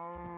Oh.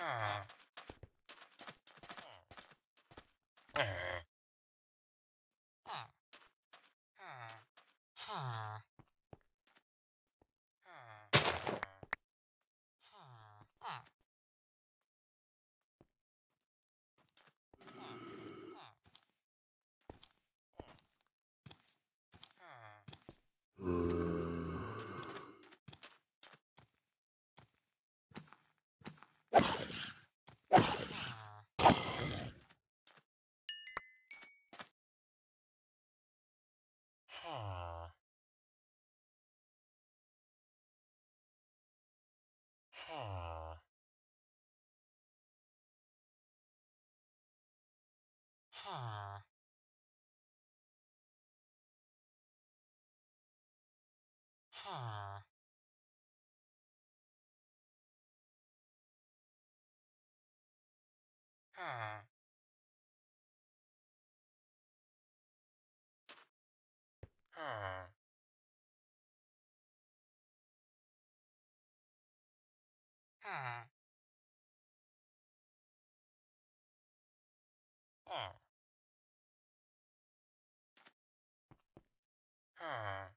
Ah. Ah. Ha. Ha. Ha. Ha. Ha. Ah. Ah. Ah.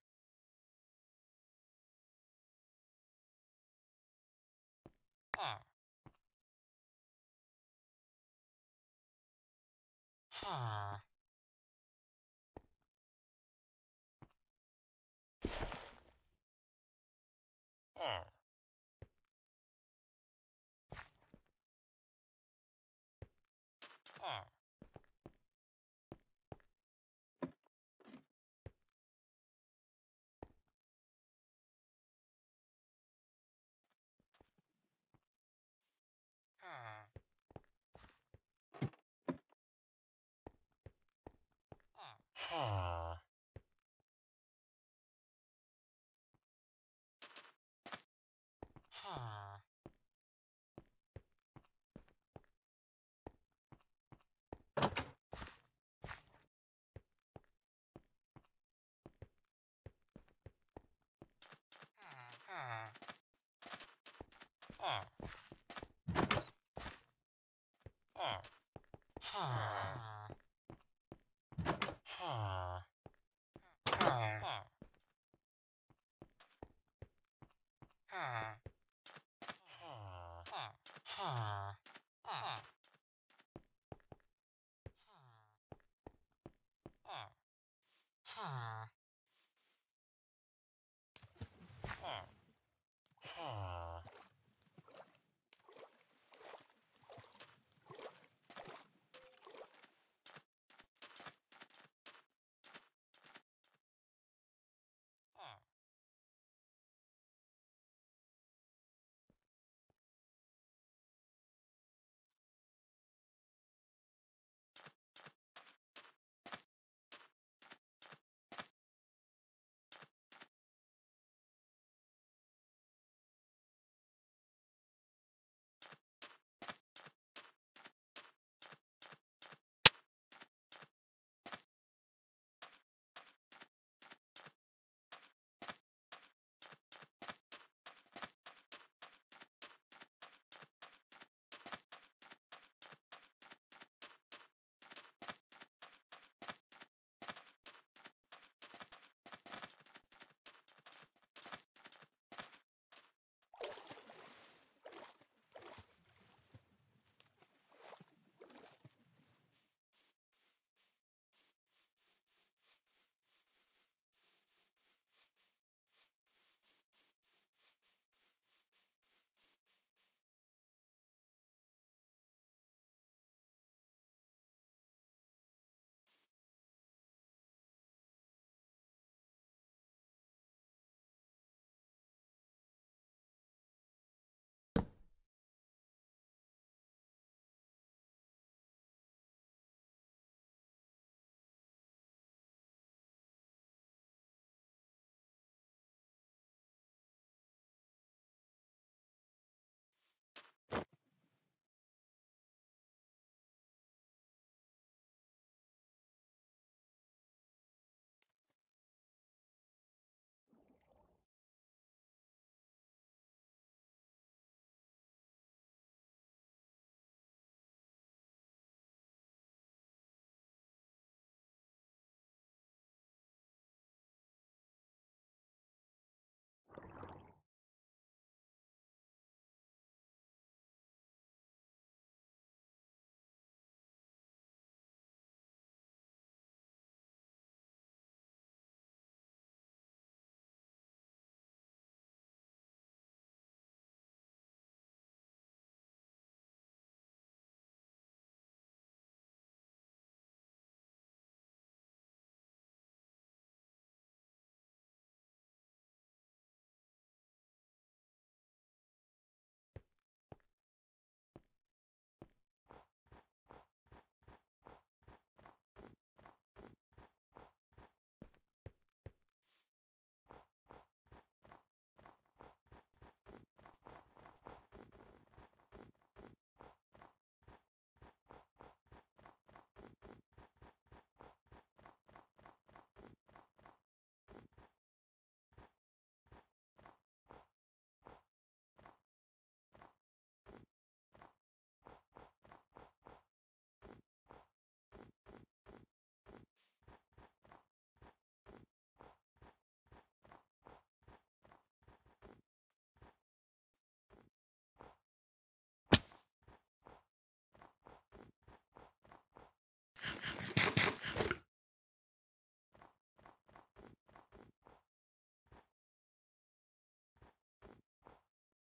Ah. Huh. Ah.